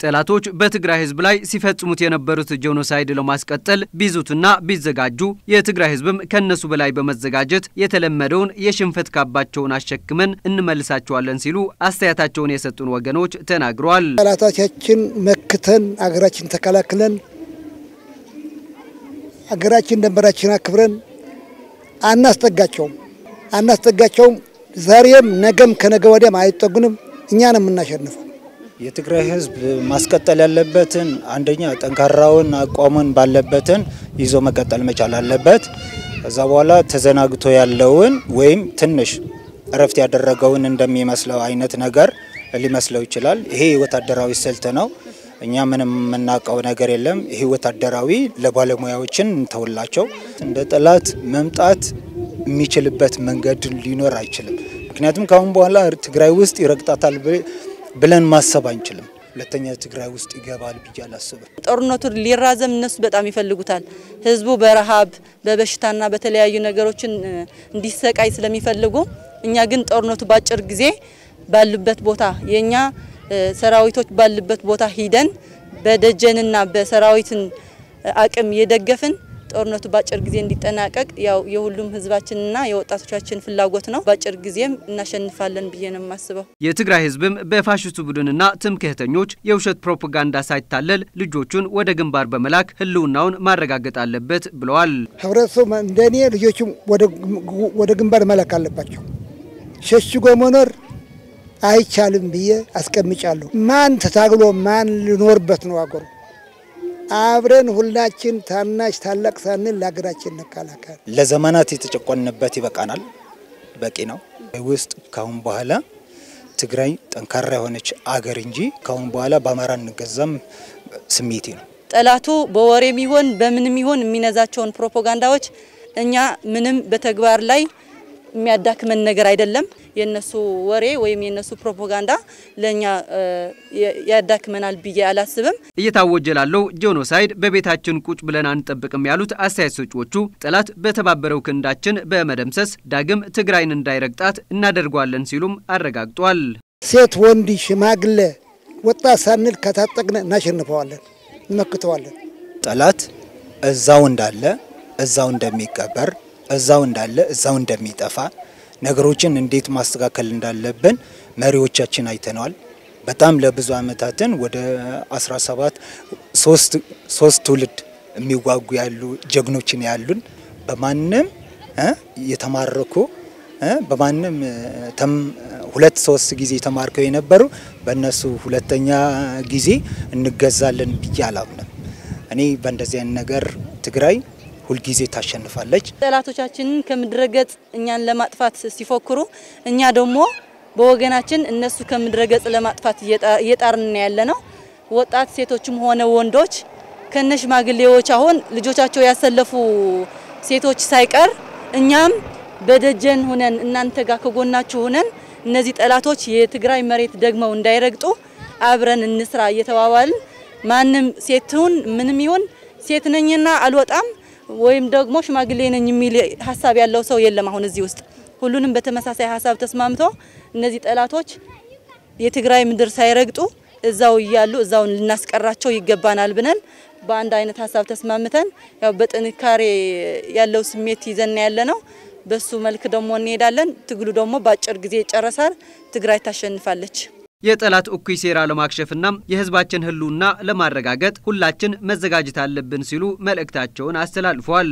ጠላቶች በትግራይ ህዝብ ላይ ሲፈጽሙት የነበሩት ጄኖሳይድ ለማስቀጠል ቢዝቱና ቢዘጋጁ የትግራይ ህዝብም ከነሱ በላይ በመዘጋጀት የተለመደውን የሽንፈት ካባቸውን አሸክመን እንመልሳቸዋለን ሲሉ አስተያየታቸውን የሰጡን ወገኖች ተናግረዋል። ጠላቶቻችን መክተን አገራችን ተከላክለን አገራችን ደንበራችን አክብረን አናስጠጋቸውም አናስጠጋቸውም። ዛሬም ነገም ከነገ ወዲያም አይጠጉንም። እኛ ነው የምናሸንፈው። የትግራይ ህዝብ ማስቀጠል ያለበትን አንደኛ ጠንካራውን አቋሙን ባለበትን ይዞ መቀጠል መቻል አለበት። ከዛ በኋላ ተዘናግቶ ያለውን ወይም ትንሽ እረፍት ያደረገውን እንደሚመስለው አይነት ነገር ሊመስለው ይችላል። ይሄ ወታደራዊ ስልት ነው። እኛ ምንም የምናውቀው ነገር የለም። ይሄ ወታደራዊ ለባለሙያዎችን እንተውላቸው። እንደ ጠላት መምጣት የሚችልበት መንገድ ሊኖር አይችልም። ምክንያቱም ከአሁን በኋላ ትግራይ ውስጥ ይረግጣታል ብለን ማሰብ አንችልም። ሁለተኛ ትግራይ ውስጥ ይገባል ብዬ አላስብም። ጦርነቱ ሊራዘም እነሱ በጣም ይፈልጉታል። ህዝቡ በረሃብ በበሽታና በተለያዩ ነገሮችን እንዲሰቃይ ስለሚፈልጉ፣ እኛ ግን ጦርነቱ በአጭር ጊዜ ባሉበት ቦታ የኛ ሰራዊቶች ባሉበት ቦታ ሂደን በደጀንና በሰራዊትን አቅም የደገፍን ጦርነቱ በአጭር ጊዜ እንዲጠናቀቅ ያው የሁሉም ህዝባችንና የወጣቶቻችን ፍላጎት ነው። በአጭር ጊዜም እናሸንፋለን ብዬ ነው የማስበው። የትግራይ ህዝብም በፋሽስቱ ቡድንና ትምክህተኞች የውሸት ፕሮፓጋንዳ ሳይታለል ልጆቹን ወደ ግንባር በመላክ ህልውናውን ማረጋገጥ አለበት ብለዋል። ህብረተሰቡ እንደኔ ልጆቹም ወደ ግንባር መላክ አለባቸው። ሸሽጎ መኖር አይቻልም ብዬ አስቀምጫለሁ። ማን ተታግሎ ማን ሊኖርበት ነው አገሩ? አብረን ሁላችን ታናሽ ታላቅ ሳንል ለሀገራችን እንከላከል። ለዘመናት የተጨቆንበት ይበቃናል፣ በቂ ነው። ውስጥ ካሁን በኋላ ትግራይ ጠንካራ የሆነች አገር እንጂ ካሁን በኋላ በአማራ እንገዛም ስሜቴ ነው። ጠላቱ በወሬም ይሆን በምንም ይሆን የሚነዛቸውን ፕሮፓጋንዳዎች እኛ ምንም በተግባር ላይ የሚያዳክመን ነገር አይደለም። የነሱ ወሬ ወይም የነሱ ፕሮፓጋንዳ ለኛ ያዳክመናል ብዬ አላስብም። እየታወጀ ላለው ጄኖሳይድ በቤታችን ቁጭ ብለን አንጠብቅም ያሉት አስተያየት ሰጪዎቹ ጠላት በተባበረው ክንዳችን በመደምሰስ ዳግም ትግራይን እንዳይረግጣት እናደርጋለን ሲሉም አረጋግጧል። ሴት፣ ወንድ፣ ሽማግሌ፣ ወጣት ሳንል ከታጠቅን እናሸንፈዋለን፣ እንመክተዋለን። ጠላት እዛው እንዳለ እዛው እንደሚቀበር እዛው እንዳለ እዛው እንደሚጠፋ ነገሮችን እንዴት ማስተካከል እንዳለብን መሪዎቻችን አይተነዋል። በጣም ለብዙ ዓመታትን ወደ 17 ሶስት ትውልድ የሚዋጉ ያሉ ጀግኖችን ያሉን በማንም የተማረኩ በማንም ሁለት ሶስት ጊዜ ተማርከው የነበሩ በእነሱ ሁለተኛ ጊዜ እንገዛለን ብዬ አላምንም። እኔ በእንደዚህ አይነት ነገር ትግራይ ሁልጊዜ ታሸንፋለች። ጠላቶቻችንን ከምድረ ገጽ እኛን ለማጥፋት ሲፎክሩ፣ እኛ ደግሞ በወገናችን እነሱ ከምድረ ገጽ ለማጥፋት እየጣርን ያለ ነው። ወጣት ሴቶችም ሆነ ወንዶች ከነ ሽማግሌዎች አሁን ልጆቻቸው ያሰለፉ ሴቶች ሳይቀር እኛም በደጀን ሁነን እናንተ ጋር ከጎናችሁ ሁነን እነዚህ ጠላቶች የትግራይ መሬት ደግመው እንዳይረግጡ አብረን እንስራ እየተባባልን ማንም ሴትሁን ምንም ይሁን ሴት ነኝና አልወጣም ወይም ደግሞ ሽማግሌ ነኝ የሚል ሀሳብ ያለው ሰው የለም። አሁን እዚህ ውስጥ ሁሉንም በተመሳሳይ ሀሳብ ተስማምቶ እነዚህ ጠላቶች የትግራይ ምድር ሳይረግጡ እዛው እያሉ እዛው ልናስቀራቸው ይገባናል ብለን በአንድ አይነት ሀሳብ ተስማምተን ያው በጥንካሬ ያለው ስሜት ይዘን ያለ ነው። በሱ መልክ ደግሞ እንሄዳለን። ትግሉ ደግሞ በአጭር ጊዜ ይጨረሳል። ትግራይ ታሸንፋለች። የጠላት እኩይ ሴራ ለማክሸፍና የሕዝባችን ህልውና ለማረጋገጥ ሁላችን መዘጋጀት አለብን ሲሉ መልእክታቸውን አስተላልፈዋል።